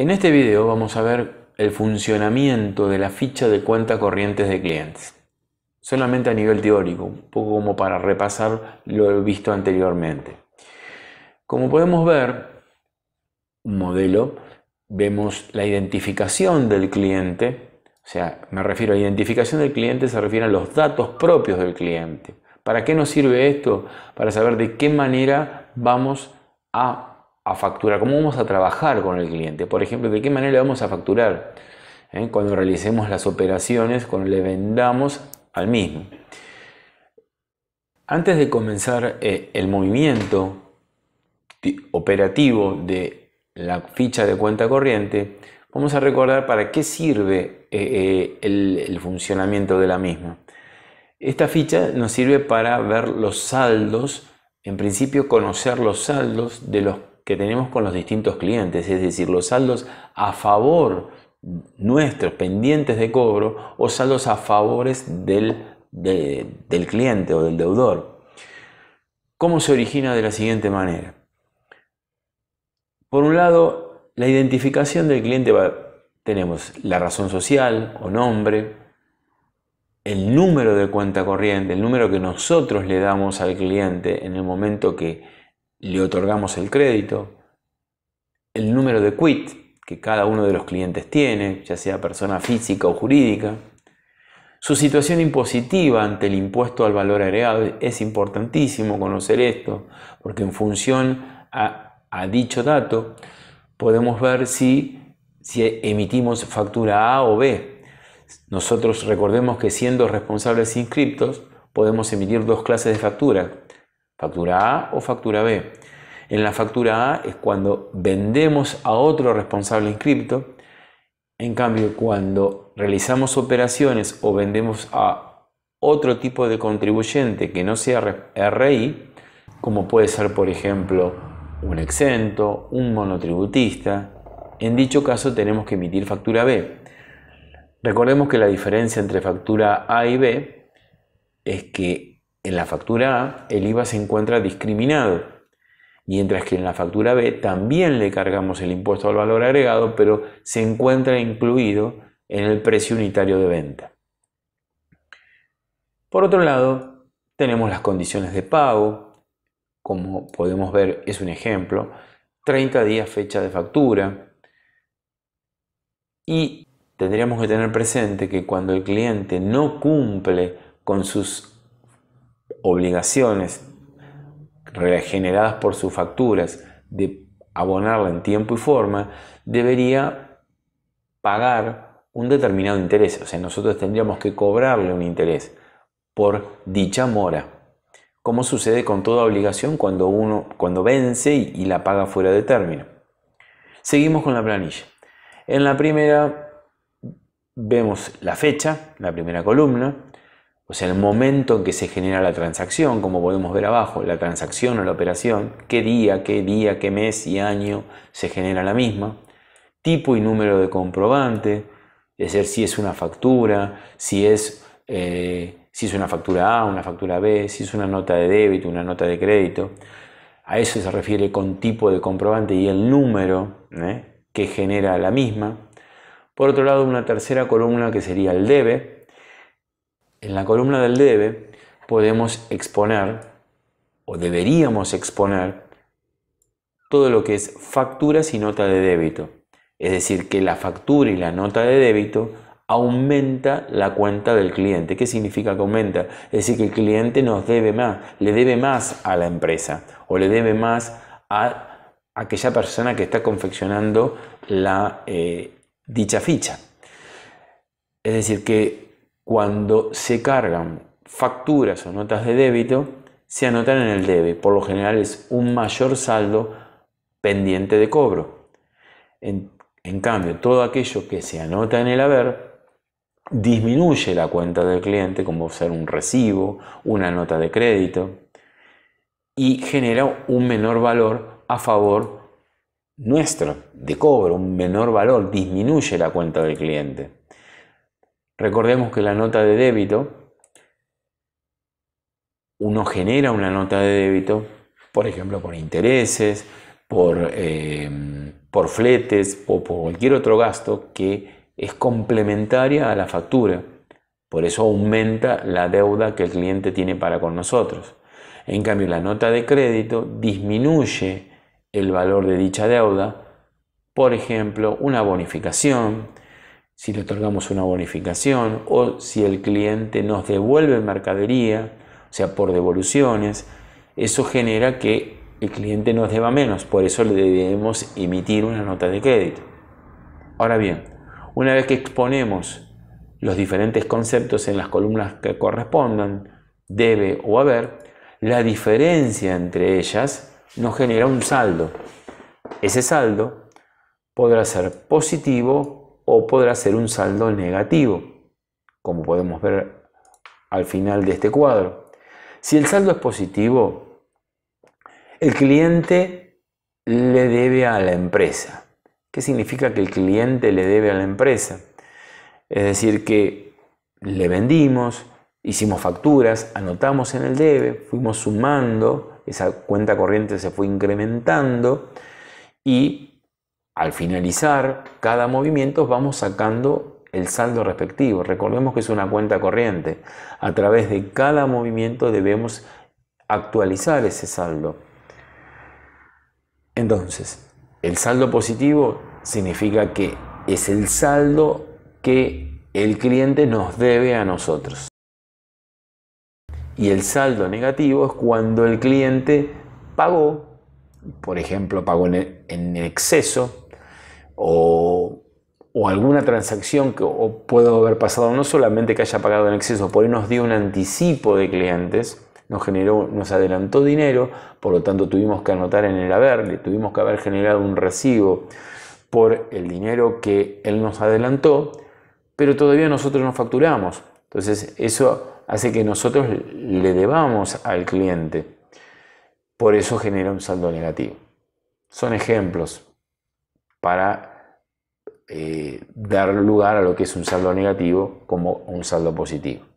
En este video vamos a ver el funcionamiento de la ficha de cuenta corrientes de clientes. Solamente a nivel teórico, un poco como para repasar lo visto anteriormente. Como podemos ver, un modelo, vemos la identificación del cliente, o sea, me refiero a identificación del cliente, se refiere a los datos propios del cliente. ¿Para qué nos sirve esto? Para saber de qué manera vamos a a facturar, cómo vamos a trabajar con el cliente. Por ejemplo, de qué manera vamos a facturar ¿eh? cuando realicemos las operaciones, cuando le vendamos al mismo. Antes de comenzar eh, el movimiento operativo de la ficha de cuenta corriente, vamos a recordar para qué sirve eh, el, el funcionamiento de la misma. Esta ficha nos sirve para ver los saldos, en principio conocer los saldos de los que tenemos con los distintos clientes, es decir, los saldos a favor nuestros pendientes de cobro o saldos a favores del, del cliente o del deudor. ¿Cómo se origina de la siguiente manera? Por un lado, la identificación del cliente tenemos la razón social o nombre, el número de cuenta corriente, el número que nosotros le damos al cliente en el momento que le otorgamos el crédito, el número de quit que cada uno de los clientes tiene, ya sea persona física o jurídica, su situación impositiva ante el impuesto al valor agregado, es importantísimo conocer esto, porque en función a, dicho dato podemos ver si, si emitimos factura A o B. Nosotros recordemos que siendo responsables inscriptos podemos emitir dos clases de factura, factura A o factura B. En la factura A es cuando vendemos a otro responsable inscripto. En cambio, cuando realizamos operaciones o vendemos a otro tipo de contribuyente que no sea RI, como puede ser, por ejemplo, un exento, un monotributista, en dicho caso tenemos que emitir factura B. Recordemos que la diferencia entre factura A y B es que en la factura A el IVA se encuentra discriminado, mientras que en la factura B también le cargamos el impuesto al valor agregado, pero se encuentra incluido en el precio unitario de venta. Por otro lado, tenemos las condiciones de pago, como podemos ver es un ejemplo, 30 días fecha de factura, y tendríamos que tener presente que cuando el cliente no cumple con sus obligaciones generadas por sus facturas de abonarla en tiempo y forma, debería pagar un determinado interés. O sea, nosotros tendríamos que cobrarle un interés por dicha mora, como sucede con toda obligación cuando uno cuando vence y la paga fuera de término. Seguimos con la planilla. En la primera vemos la fecha, la primera columna, o sea, el momento en que se genera la transacción, como podemos ver abajo, la transacción o la operación, qué día, qué día, qué mes y año se genera la misma, tipo y número de comprobante, es decir, si es una factura, si es, eh, si es una factura A, una factura B, si es una nota de débito, una nota de crédito. A eso se refiere con tipo de comprobante y el número ¿eh? que genera la misma. Por otro lado, una tercera columna que sería el debe, en la columna del debe podemos exponer, o deberíamos exponer, todo lo que es facturas y nota de débito. Es decir, que la factura y la nota de débito aumenta la cuenta del cliente. ¿Qué significa que aumenta? Es decir, que el cliente nos debe más, le debe más a la empresa o le debe más a aquella persona que está confeccionando la eh, dicha ficha. Es decir, que cuando se cargan facturas o notas de débito, se anotan en el debe. Por lo general es un mayor saldo pendiente de cobro. En, cambio, todo aquello que se anota en el haber disminuye la cuenta del cliente, como ser un recibo, una nota de crédito, y genera un menor valor a favor nuestro de cobro, un menor valor, disminuye la cuenta del cliente. Recordemos que la nota de débito, uno genera una nota de débito, por ejemplo, por intereses, por, eh, por fletes o por cualquier otro gasto que es complementaria a la factura. Por eso aumenta la deuda que el cliente tiene para con nosotros. En cambio, la nota de crédito disminuye el valor de dicha deuda. Por ejemplo, una bonificación, si le otorgamos una bonificación o si el cliente nos devuelve mercadería, o sea, por devoluciones, eso genera que el cliente nos deba menos, por eso le debemos emitir una nota de crédito. Ahora bien, una vez que exponemos los diferentes conceptos en las columnas que correspondan, debe o haber, la diferencia entre ellas nos genera un saldo. Ese saldo podrá ser positivo o podrá ser un saldo negativo, como podemos ver al final de este cuadro. Si el saldo es positivo, el cliente le debe a la empresa. ¿Qué significa que el cliente le debe a la empresa? Es decir, que le vendimos, hicimos facturas, anotamos en el debe, fuimos sumando, esa cuenta corriente se fue incrementando y al finalizar cada movimiento vamos sacando el saldo respectivo. Recordemos que es una cuenta corriente. A través de cada movimiento debemos actualizar ese saldo. Entonces, el saldo positivo significa que es el saldo que el cliente nos debe a nosotros. Y el saldo negativo es cuando el cliente pagó, por ejemplo, pagó en exceso o, alguna transacción que o puede haber pasado no solamente que haya pagado en exceso, por ahí nos dio un anticipo de clientes, nos generó, nos adelantó dinero, por lo tanto tuvimos que anotar en el haber, le tuvimos que haber generado un recibo por el dinero que él nos adelantó pero todavía nosotros no facturamos. Entonces eso hace que nosotros le debamos al cliente. Por eso genera un saldo negativo. Son ejemplos para eh, dar lugar a lo que es un saldo negativo como un saldo positivo.